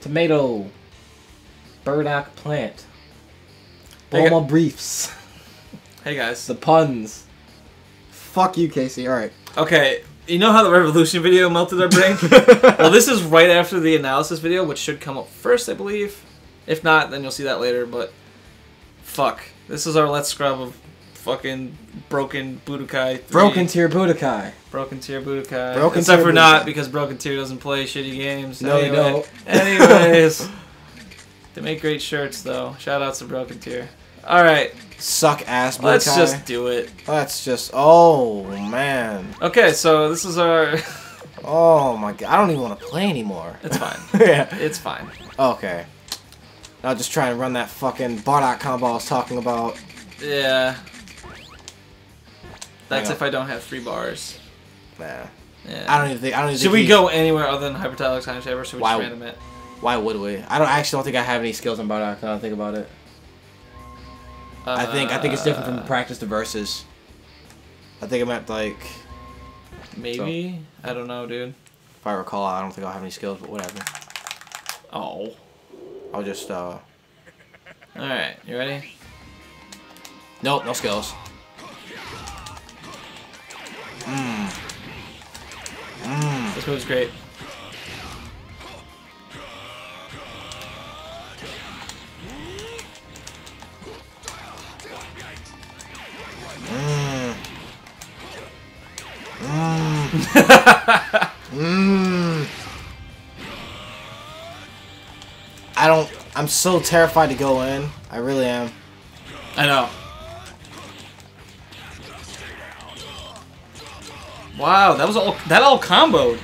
Tomato. Burdock plant. Hey, Bulma briefs. Hey guys. The puns. Fuck you, Casey. All right. Okay, you know how the Revolution video melted our brain? well, this is right after the analysis video, which should come up first, I believe. If not, then you'll see that later, but fuck. This is our Let's Scrub of fucking broken Budokai 3. Broken tier Budokai. Broken Tier Budokai. Broken Except Tier for not, because Broken Tier doesn't play shitty games. No, they Anyway- don't. Anyways. they make great shirts, though. Shout outs to Broken Tier. Alright, Suck ass. let's just do it. Let's just. Oh man. Okay, so this is our. Oh my god. I don't even want to play anymore. it's fine. yeah. It's fine. Okay. I'll just try and run that fucking Bardock combo I was talking about. Yeah. That's Hang if I don't have three bars. Nah. Yeah. I don't even think. I don't even Should think we he- go anywhere other than Hypertalic Time Saver? Should we Why- just random it? Why would we? I don't actually don't think I have any skills in Bardock. Now that I think about it. I think I think it's different from Uh, practice to versus. I think I meant like Maybe? I don't know, dude. if I recall, I don't think I'll have any skills, but whatever. Oh. I'll just uh. Alright, you ready? Nope, no skills. Mmm. Mmm. This move's great. Mmm. Mmm. Mmm. I don't. I'm so terrified to go in. I really am. I know. Wow, that was all that all comboed.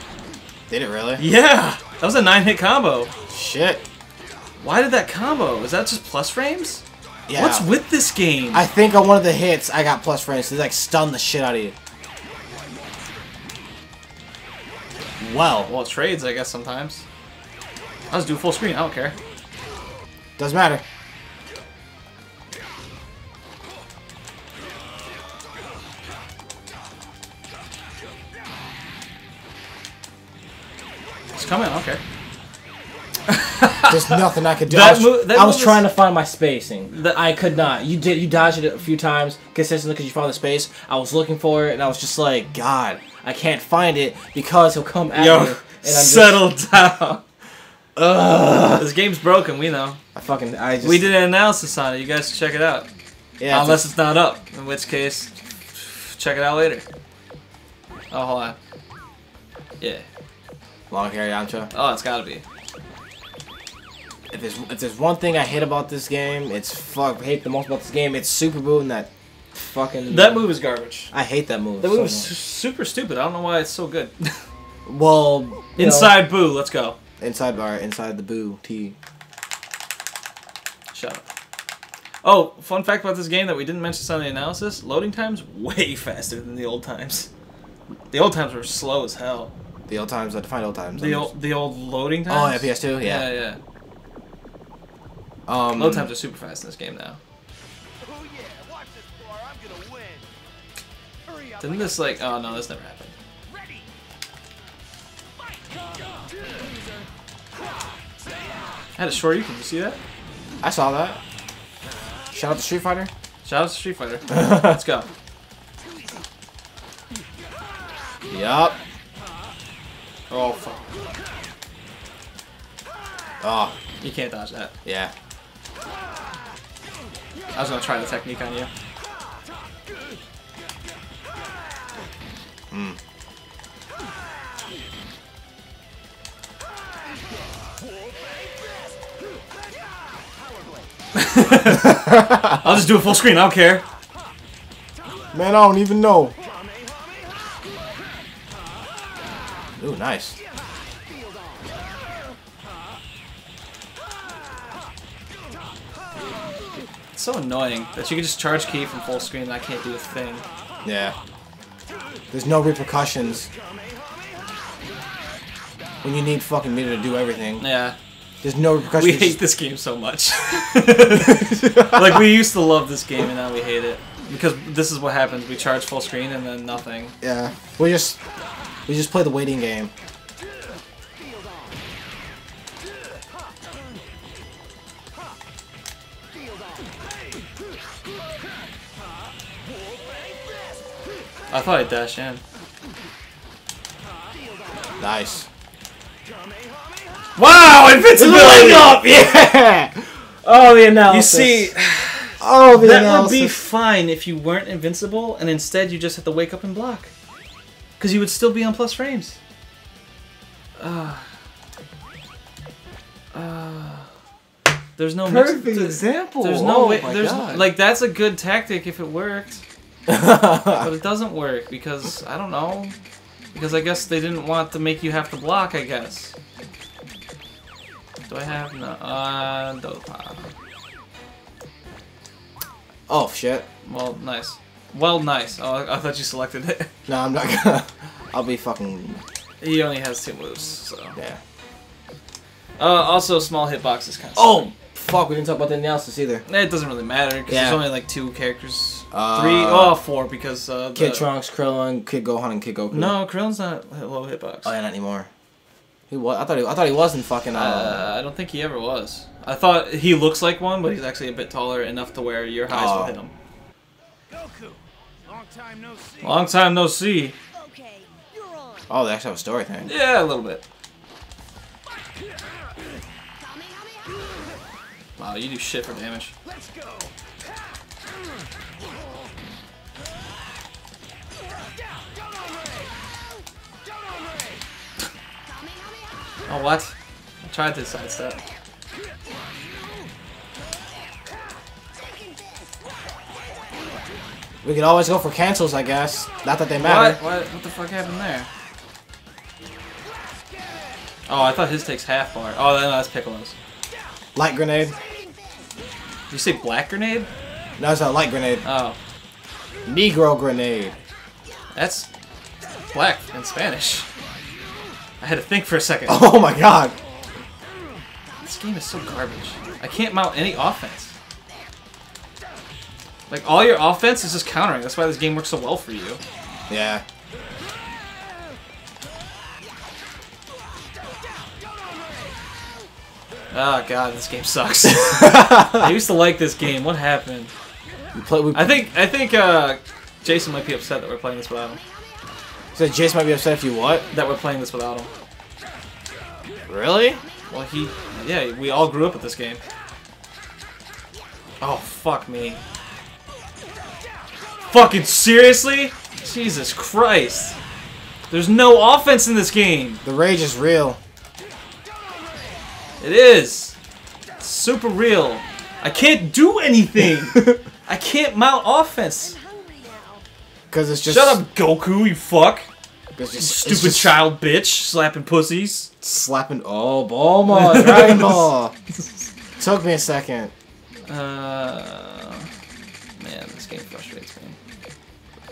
Did it really? Yeah! That was a nine hit combo. Shit. Why did that combo? Is that just plus frames? Yeah. What's with this game? I think on one of the hits, I got plus frames. They like stun the shit out of you. Well, well, it trades, I guess, sometimes. I'll just do full screen, I don't care. doesn't matter. In, I. There's nothing I could do. I was, that I was trying to find my spacing. That- I could not. You did. You dodged it a few times consistently because you found the space. I was looking for it, and I was just like, God, I can't find it because he'll come at Yo, me. And I'm just, settle down. This game's broken, we know. I fucking. I just. We did an analysis on it. You guys check it out. Yeah. Unless it's it's not up, in which case, check it out later. Oh, hold on. Yeah. Long hair Yamcha. Oh, it's gotta be. If there's if there's one thing I hate about this game, it's fuck. I hate the most about this game. It's Super Boo and that fucking. That move is garbage. I hate that move. That so move is su- super stupid. I don't know why it's so good. Well, you know, Inside Boo, let's go. inside bar, inside the Boo T. Shut up. Oh, fun fact about this game that we didn't mention on the analysis: loading times way faster than the old times. The old times were slow as hell. The old times. I defined old times. The old, the old loading Oh, times. yeah, PS2. Yeah, Yeah. yeah. Um. Load times are super fast in this game now. Oh yeah, watch this, Thor. I'm gonna win. Hurry up. Didn't this like? Oh no, this never happened. Ready. I had a short. You can you see that? I saw that. Shout out to Street Fighter. Shout out to Street Fighter. Let's go. Yup. Oh fuck! Oh, You can't dodge that. yeah. I was gonna try the technique on you. Hmm. I'll just do a full screen. I don't care. Man, I don't even know. Nice. It's so annoying that you can just charge key from full screen and I can't do a thing. Yeah. There's no repercussions. When you need fucking meter to do everything. Yeah, There's no repercussions. we repercussions. hate this game so much. like we used to love this game and now we hate it because this is what happens. We charge full screen and then nothing. Yeah. We just we just play the waiting game. I thought I dashed in. Nice. Wow, invincibility! up, yeah. Oh, the analysis. You see, oh, the that analysis. would be fine if you weren't invincible, and instead you just had to wake up and block. Because you would still be on plus frames. Uh, uh, there's no perfect th- example. There's no oh, way. My There's God. like that's a good tactic if it worked, but it doesn't work because I don't know. Because I guess they didn't want to make you have to block. I guess. Do I have no? Uh, Dopa. oh shit. Well, nice. Well, nice. Oh, I I thought you selected it. No, I'm not gonna. I'll be fucking. he only has two moves, so. Yeah. Uh, also, small hitboxes kind of. Oh, fuck. We didn't talk about the analysis either. It doesn't really matter because Yeah. there's only like two characters. Uh, Three, oh, four because uh, the, Kid Trunks, Krillin, Kid Gohan, and Kid Goku. No, Krillin's not hit- low hitbox. Oh yeah, not anymore. He was. I thought. He, I thought he wasn't fucking. Uh, Uh, I don't think he ever was. I thought he looks like one, but he's actually a bit taller enough to where your highs will Oh. hit him. Goku, long time no see. Long time no see. Okay, you're on. oh, they actually have a story thing. Yeah, a little bit. Wow, you do shit for damage. Let's go. Oh, what? I tried to sidestep. We could always go for cancels, I guess. Not that they matter. What? What? What the fuck happened there? Oh, I thought his takes half bar. Oh, no, that's Piccolo's. Light grenade. Did you say black grenade? No, it's a light grenade. Oh, Negro grenade. that's black in Spanish. I had to think for a second. Oh my god. This game is so garbage. I can't mount any offense. Like, all your offense is just countering. That's why this game works so well for you. Yeah. Oh god, this game sucks. I used to like this game. What happened? We play. We I think I think uh, Jason might be upset that we're playing this without him. said Jace might be upset if you what? That we're playing this without him. Really? Well, he, yeah, we all grew up with this game. Oh fuck me. Fucking seriously? Jesus Christ! There's no offense in this game. The rage is real. It is. It's super real. I can't do anything. I can't mount offense. Cause it's just. Shut up, Goku, you fuck. It's just, Stupid it's just child bitch, slapping pussies. Slapping. Oh, Bulma, Dragon Ball. Took me a second. Uh, man, this game frustrates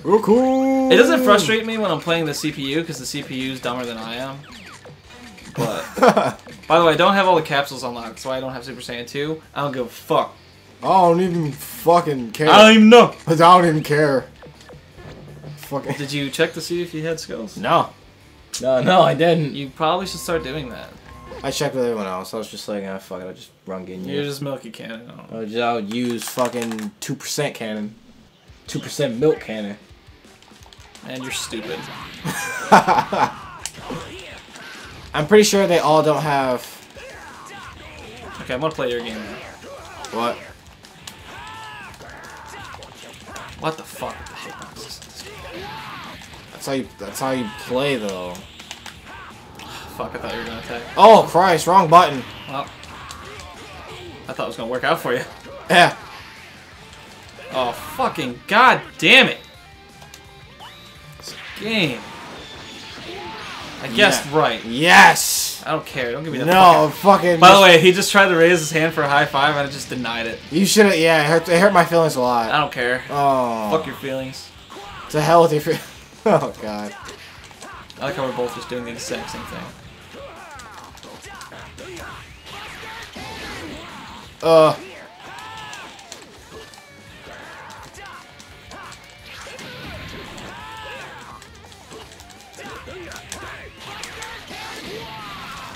me. Goku. It doesn't frustrate me when I'm playing the CPU because the CPU is dumber than I am. But by the way, I don't have all the capsules unlocked, so I don't have Super Saiyan 2. I don't give a fuck. I don't even fucking care. I don't even know. I don't even care. Fucking. Did you check to see if you had skills? No. No, no, I didn't. You probably should start doing that. I checked with everyone else. I was just like, ah, fuck it. I'll just run getting You're just milky cannon. I don't know. I'll, just, I'll use fucking 2% cannon. 2% milk cannon. And you're stupid. I'm pretty sure they all don't have. Okay, I'm gonna play your game now. What? What the fuck with the hitboxes in this game? That's how you. That's how you play, though. Fuck, I thought you were gonna attack. Oh Christ! Wrong button. Well, I thought it was gonna work out for you. Yeah. Oh, fucking god damn it! Game. I guessed Yeah. right. Yes. I don't care. Don't give me that. No, fucking- fucking. By the way, he just tried to raise his hand for a high five, and I just denied it. you should have. Yeah, it hurt, it hurt my feelings a lot. I don't care. Oh. Fuck your feelings. To hell with your. Fe- oh God. I like how we're both just doing the exact same thing. Uh.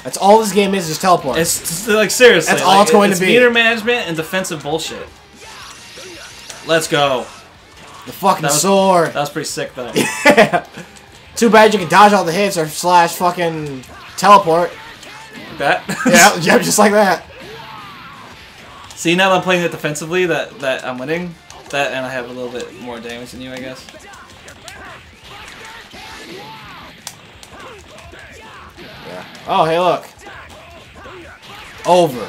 That's all this game is, just teleport. It's like seriously. That's all it's going to it's be. Meter management and defensive bullshit. Let's go. the fucking that was- sword. That was pretty sick though. yeah. Too bad you can dodge all the hits or slash fucking teleport. that. Yeah, yeah, just like that. See now that I'm playing it defensively, that that I'm winning. That and I have a little bit more damage than you, I guess. Yeah. Oh, hey, look. Over.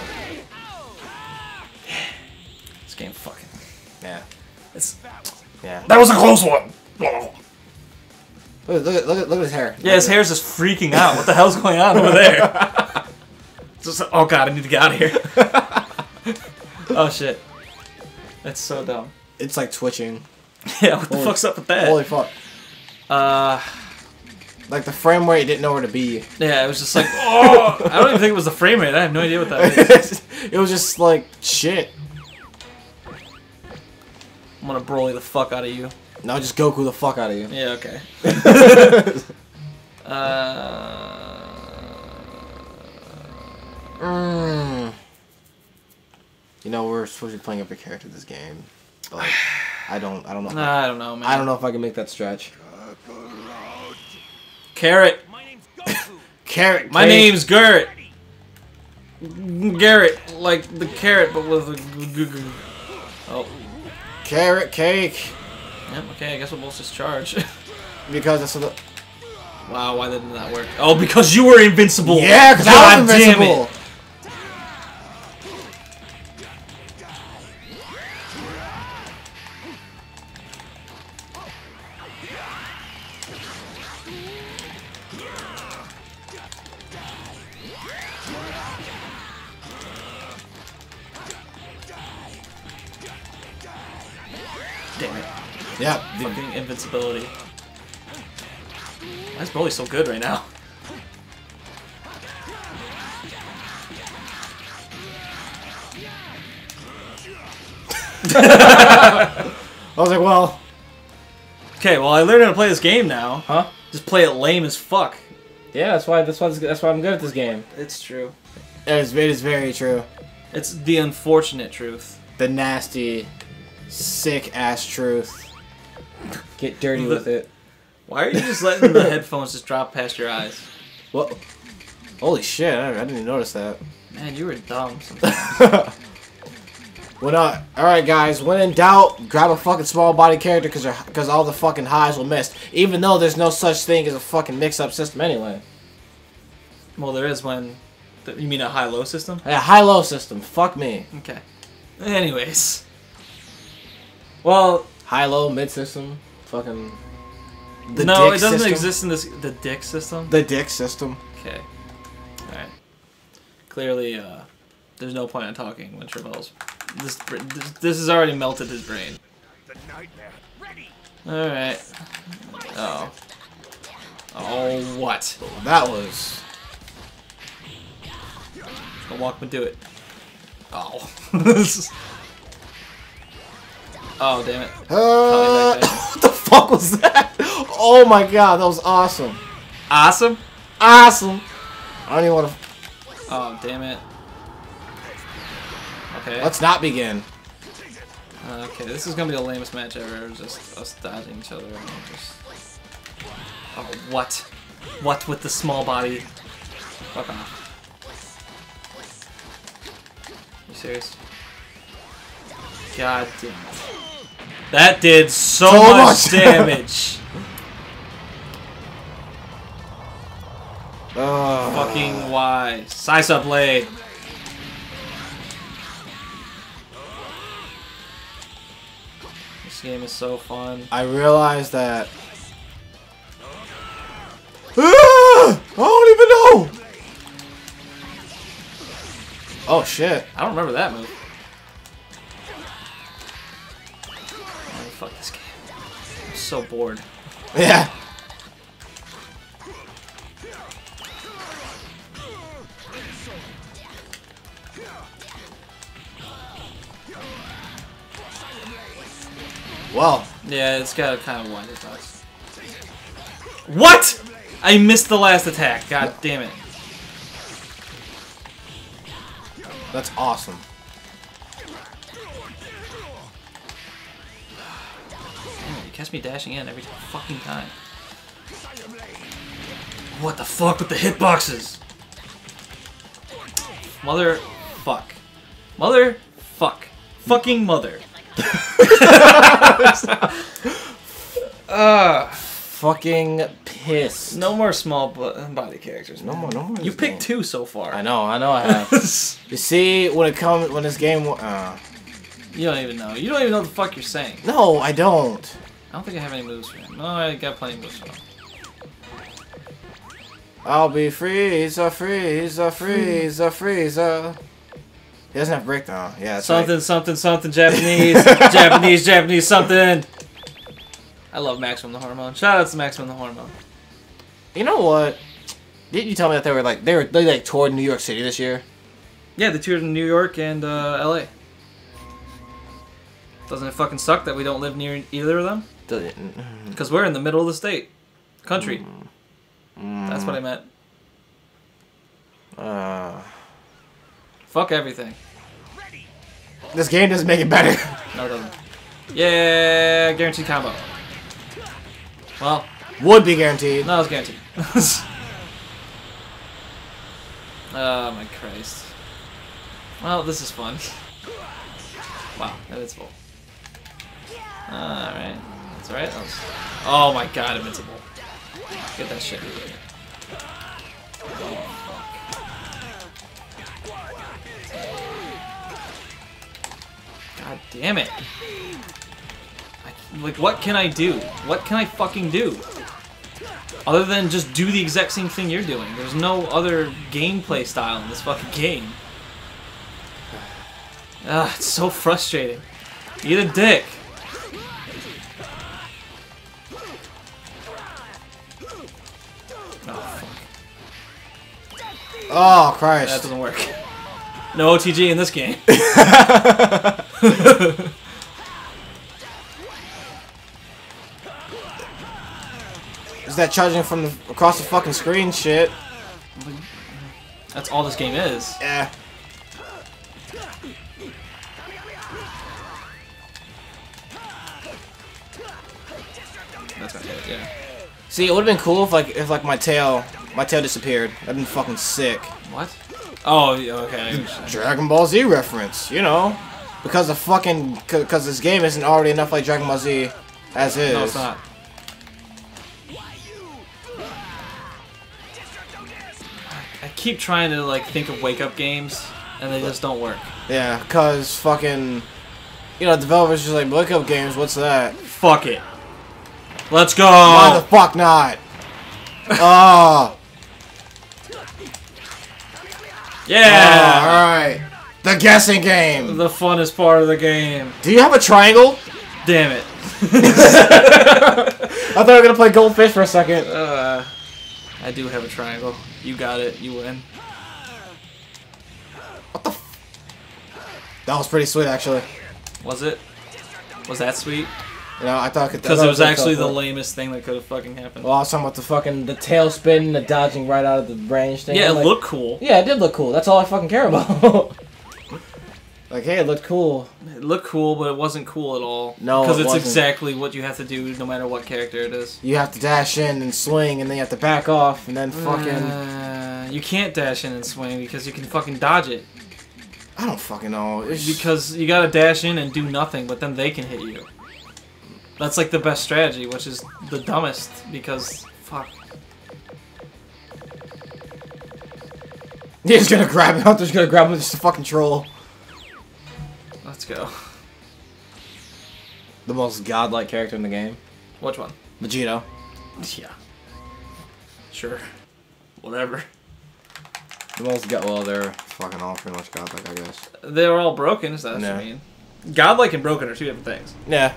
This game fucking. Yeah. It's Yeah. that was a close one. Look, at- look, at- look, at- look at his hair. Yeah, his hair's just freaking out. What the hell's going on over there? Just, oh god, I need to get out of here. oh shit. That's so dumb. It's like twitching. Yeah, what the fuck's up with that? Holy fuck. Uh, Like the frame rate didn't know where to be. yeah, it was just like, oh, I don't even think it was the frame rate. I have no idea what that is. it was just like shit. I'm gonna broly the fuck out of you. Now just Goku the fuck out of you. Yeah, okay. uh, Mm. You know we're supposed to be playing every character this game, but I don't. I don't know. If I, I don't know, man. I don't know if I can make that stretch. Carrot. My name's Carrot. My name's Garrett. Garrett, like the carrot, but with a. Oh, Carrot cake. yep. Okay, I guess we'll both just charge. Because that's what. wow, why didn't that work? Oh, because you were invincible. Yeah, because I God was damn invincible. So good right now? I was like, well, Okay, well I learned how to play this game now. huh? Just play it lame as fuck. Yeah, that's why. That's why. That's why I'm good at this game. It's true. It is, it is very true. It's the unfortunate truth. The nasty, sick ass truth. Get dirty The- with it. Why are you just letting the headphones just drop past your eyes? What? Holy shit! I, I didn't even notice that. Man, you were dumb sometimes. When uh, all right, guys. When in doubt, grab a fucking small body character because because all the fucking highs will miss. Even though there's no such thing as a fucking mix-up system anyway. well, there is when. You mean a high-low system? Yeah, high-low system. Fuck me. Okay. Anyways. Well, High-low mid system. Fucking. The no, it doesn't system. exist in this. The dick system? The dick system. Okay. Alright. Clearly, uh, there's no point in talking when Travell's. This, this, this has already melted his brain. The nightmare. Ready. Alright. Oh. Oh, what? That was. Go walk and do it. Oh. Oh, damn it. Uh, what the fuck was that? Oh my god, that was awesome. Awesome. Awesome. I don't even want to. Oh, damn it. Okay. Let's not begin. Okay, this is gonna be the lamest match ever. Just us dodging each other and just. Oh, what? What with the small body? Fuck off. You serious? God damn it. That did so, So much, much. damage. Uh, Fucking why? Size up blade. This game is so fun. I realized that. Ah, I don't even know. Oh shit. I don't remember that move. Fuck this game. I'm so bored. Yeah. Well, Yeah, it's got a kind of wind attacks. What? I missed the last attack. God damn it. That's awesome. Catch me dashing in every fucking time. What the fuck with the hitboxes? Mother fuck. Mother fuck. Fucking mother. Ah, Fucking pissed. no more small body characters. No more, no more. You picked game. two so far. I know, I know I have. you see, when it comes, when this game, uh, You don't even know. You don't even know what the fuck you're saying. no, I don't. I don't think I have any moves for him. No, I got plenty of moves for him. I'll be Frieza, Frieza, Frieza, Frieza. He doesn't have breakdown. Yeah, that's Something, right. something, something, Japanese, Japanese, Japanese, something. I love Maximum the Hormone. Shout out to Maximum the Hormone. You know what? Didn't you tell me that they were like they were they like toured New York City this year? Yeah, they toured in New York and uh, LA. Doesn't it fucking suck that we don't live near either of them? Doesn't- Because we're in the middle of the state. Country. That's what I meant. Uh, Fuck everything. this game doesn't make it better. No, it doesn't. Yeah, guaranteed combo. Well, Would be guaranteed. no, it's guaranteed. oh my Christ. Well, this is fun. Wow, that is full. Alright. That's alright. Oh my god, invincible. Get that shit. God damn it. I, like, what can I do? What can I fucking do? Other than just do the exact same thing you're doing. There's no other gameplay style in this fucking game. Ah, it's so frustrating. Eat a dick. Oh, fuck. Christ. That doesn't work. No OTG in this game. Is that charging from the, across the fucking screen? Shit. That's all this game is. Yeah. That's gonna hit, yeah. See, it would have been cool if like if like my tail my tail disappeared. That'd been fucking sick. What? Oh, okay. Dragon Ball Z reference, you know, because the fucking because this game isn't already enough like Dragon Ball Z as is. No, it's not. I keep trying to like think of wake up games, and they just don't work. Yeah, cause fucking, you know, developers just like wake up games. What's that? Fuck it. Let's go. Why the fuck not? Oh, yeah. all right. The guessing game. The funnest part of the game. Do you have a triangle? Damn it. I thought we were gonna play goldfish for a second. Uh, I do have a triangle. You got it. You win. What the That was pretty sweet, actually. Was it? Was that sweet? You know, I thought. Because it was actually the lamest thing that could have fucking happened. Well, I was talking about the fucking the tail spin, the dodging right out of the range thing. yeah, it like, looked cool. Yeah, it did look cool. That's all I fucking care about. like, hey, it looked cool. It looked cool, but it wasn't cool at all. No, because it it's wasn't. exactly what you have to do, no matter what character it is. You have to dash in and swing, and then you have to back off, and then fucking. Uh, you can't dash in and swing because you can fucking dodge it. I don't fucking know. It's Because you gotta dash in and do nothing, but then they can hit you. That's like the best strategy, which is the dumbest because fuck. He's gonna grab him. Hunter's gonna grab him with just a fucking troll. Let's go. The most godlike character in the game. Which one? Vegito. Yeah. Sure. Whatever. The most god. Well, they're fucking all pretty much godlike, I guess. They're all broken, is that what Yeah. you mean? Godlike and broken are two different things. Yeah.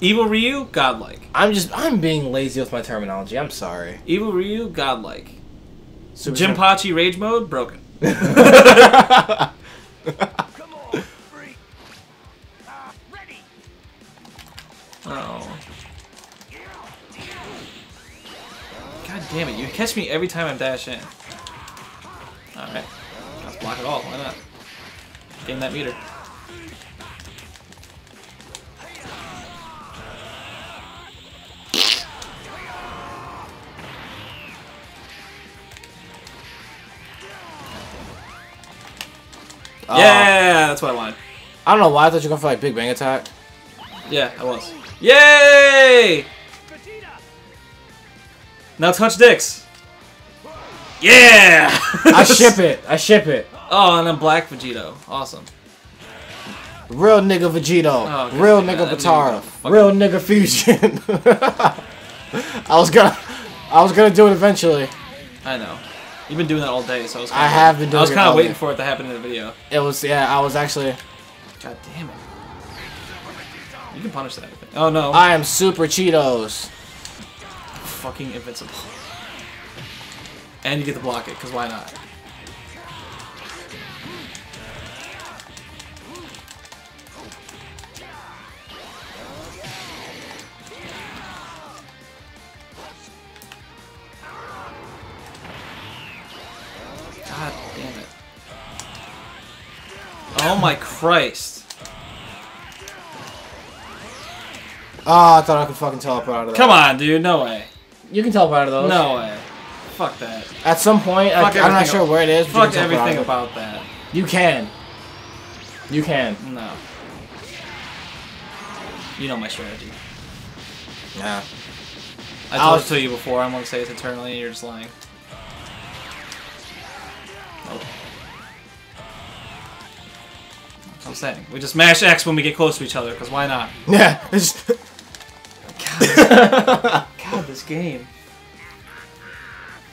Evil Ryu, godlike. I'm just. I'm being lazy with my terminology. I'm sorry. Evil Ryu, godlike. Super Jinpachi Rage Mode, broken. Come on. Ah. Oh. God damn it, you catch me every time I'm dash in. Alright. Let's block it all, why not? Gain that meter. Oh. Yeah, that's what I wanted. I don't know why I thought you were going for like Big Bang Attack. Yeah, I was. Yay! Now touch dicks. Yeah! I ship it. I ship it. Oh, and then Black Vegito. Awesome. Real nigga Vegito. Oh, God, Real nigga that Vitara. Real nigga Fusion. I was gonna, I was gonna do it eventually. I know. You've been doing that all day, so I was. I have been I was kind of waiting day. for it to happen in the video. It was yeah. I was actually. God damn it! You can punish that. Oh no! I am Super Cheetos. fucking invincible. And you get to block it, because why not? Oh my Christ. Oh, I thought I could fucking teleport out of that. Come on, dude. No way. You can teleport out of those. No way. Fuck that. At some point, I, I'm not sure where it is. but you Fuck can teleport out everything about that. You can. You can. No. You know my strategy. Yeah. I I'll- told it to you before. I'm gonna say it's eternally, and you're just lying. Nope. I'm saying. We just mash X when we get close to each other, because why not? Yeah. It's God, this game.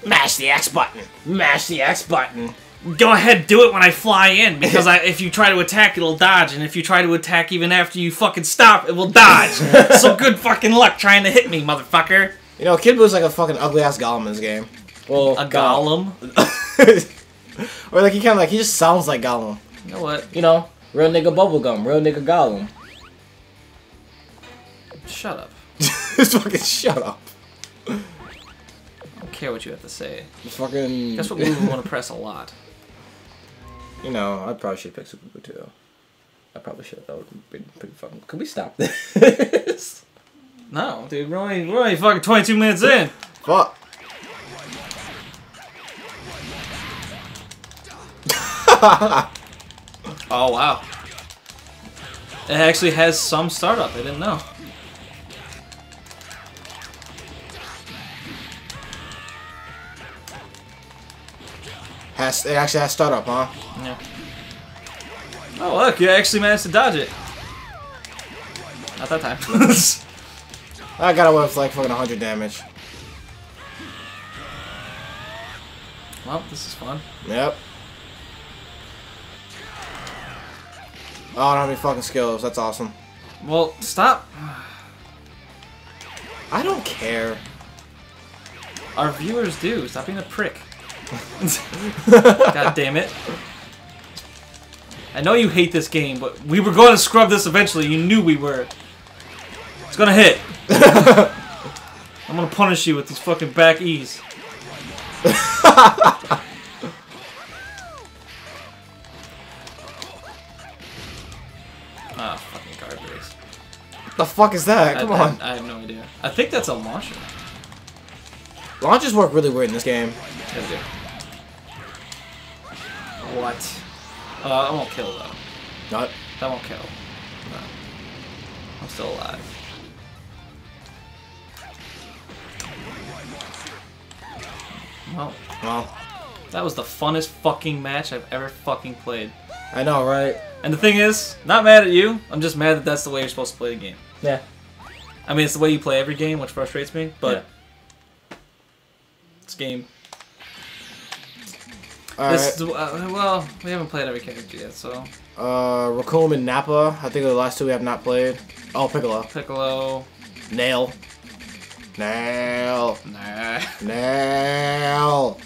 Mash the X button. Mash the X button. Go ahead, do it when I fly in, because I, if you try to attack, it'll dodge, and if you try to attack even after you fucking stop, it will dodge. so good fucking luck trying to hit me, motherfucker. You know, Kid Boo's like a fucking ugly ass golem in this game. Well, A golem. or like he kind of like he just sounds like Gollum. You know what? You know, real nigga bubblegum, real nigga Gollum. Shut up. just fucking shut up. I don't care what you have to say. Just fucking. Guess what move we want to press a lot? You know, I probably should pick Super Boo too. I probably should. That would have been pretty fucking. Could we stop this? No, dude, we're only, we're only fucking 22 minutes in. Fuck. Oh, wow. It actually has some startup. I didn't know. Has it actually has startup, huh? Yeah. Oh, look, you actually managed to dodge it. Not that time. I got away with like fucking 100 damage. well, this is fun. Yep. Oh, I don't have any fucking skills. That's awesome. Well, stop. I don't care. Our viewers do. Stop being a prick. God damn it. I know you hate this game, but we were going to scrub this eventually. You knew we were. It's gonna hit. I'm gonna punish you with these fucking back E's. The fuck is that? Come I, on. I, I have no idea. I think that's a launcher. Launches work really weird in this game. Yeah, they do. What? Uh, I won't kill though. Not. That won't kill. No. I'm still alive. Well, Well, that was the funnest fucking match I've ever fucking played. I know, right? And the thing is, not mad at you. I'm just mad that that's the way you're supposed to play the game. Yeah. I mean, it's the way you play every game, which frustrates me. But this game, All this right. uh, well, we haven't played every character yet, so Uh, Recoome and Nappa. I think are the last two we have not played. Oh, Piccolo. Piccolo. Nail. Nail. Nah. Nail.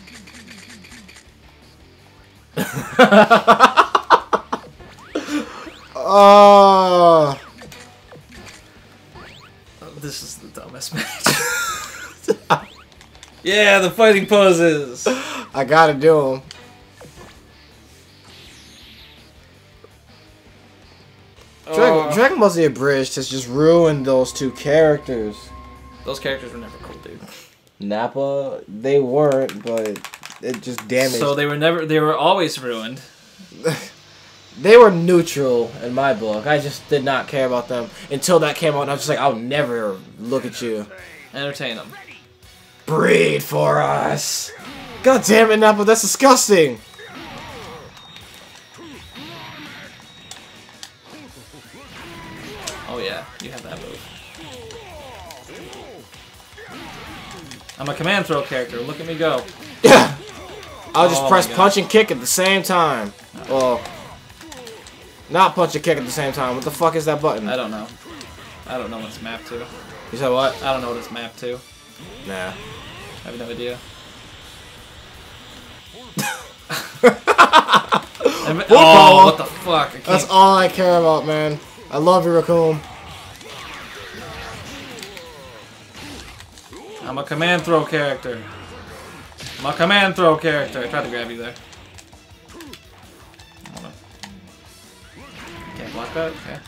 oh. This is the dumbest match. yeah, the fighting poses. I gotta do them. Uh, Dragon, Oh. Dragon Ball Z Abridged has just ruined those two characters. Those characters were never cool, dude. Nappa, they weren't, but it just damaged. So they were never. They were always ruined. they were neutral in my book. I just did not care about them until that came out, and I was just like, I'll never look at you. Entertain them. Breed for us. God damn it, Nappa, that's disgusting. Oh yeah, you have that move. I'm a command throw character. Look at me go. Yeah. I'll just Oh press punch and kick at the same time. Well, not punch and kick at the same time. What the fuck is that button? I don't know. I don't know what it's mapped to. You said what? I don't know what it's mapped to. Nah. I have no idea. Oh, what the fuck? That's all I care about, man. I love you, Recoome. I'm a command throw character. I'm a command throw character. I tried to grab you there. Block that? Okay.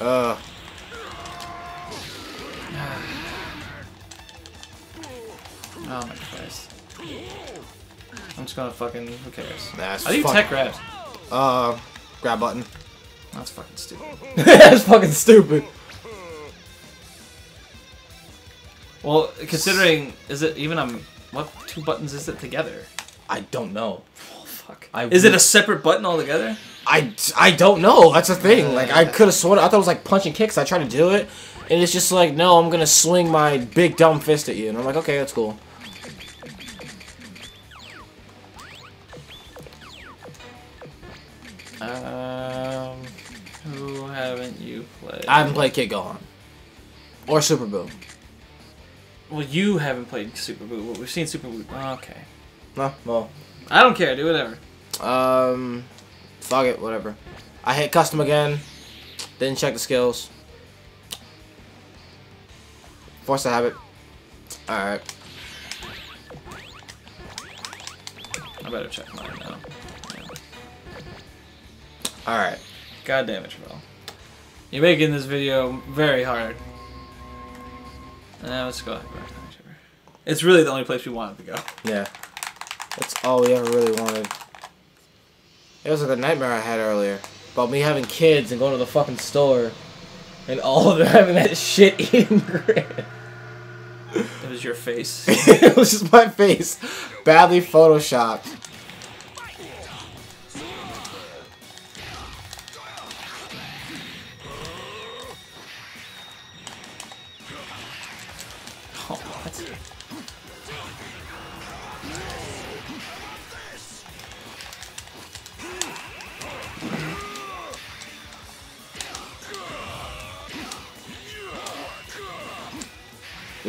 Uh, Oh my Christ. I'm just gonna fucking. Who cares? that's How do you tech grabs? Uh, grab button. That's fucking stupid. that's fucking stupid. Well, considering, is it even um, what two buttons is it together? I don't know. Fuck. I is it a separate button altogether? I, I don't know. That's the thing. Like I could have sworn. I thought it was like punching kicks. I tried to do it, and it's just like, no, I'm gonna swing my big dumb fist at you, and I'm like, okay, that's cool. Um, who haven't you played? I haven't played Kid Gohan or Super Boo. well, you haven't played Super Boo, but we've seen Super Boo. Okay. No, well, I don't care. Do whatever. um, fuck it, whatever. I hit custom again. Didn't check the skills. Force to habit. All right. I better check mine now. Yeah. All right. God damn it, Travell. You're making this video very hard. Uh, let's go. It's really the only place we wanted to go. Yeah. That's all we ever really wanted. It was like the nightmare I had earlier. About me having kids and going to the fucking store. And all of them having that shit eating grin. It was your face. it was just my face. Badly photoshopped.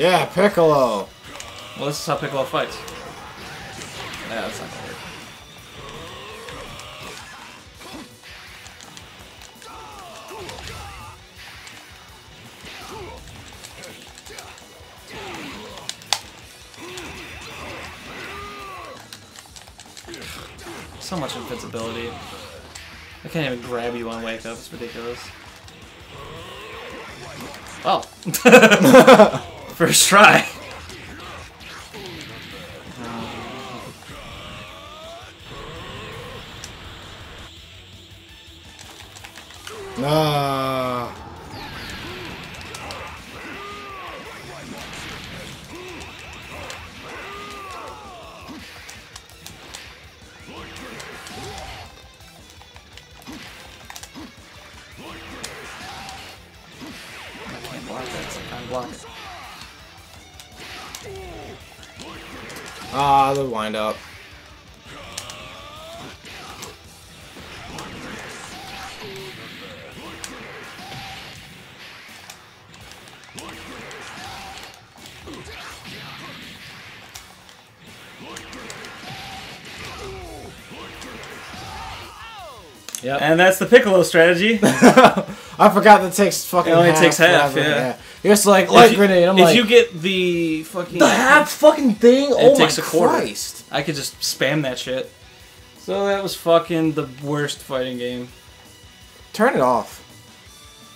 Yeah, Piccolo. Well, this is how Piccolo fights. Yeah, that's not gonna work. So much invincibility. I can't even grab you on wake up. It's ridiculous. Well, oh. first try. Nah. I can't block that. I can't block it. Ah, the wind up. Yep. And that's the Piccolo strategy. I forgot that takes fucking It only half, takes half, whatever, yeah. You're it's like light grenade. I'm if like, you get the fucking the half fucking thing, it oh takes my a. Christ! I could just spam that shit. So that was fucking the worst fighting game. Turn it off.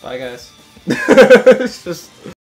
Bye guys. it's just.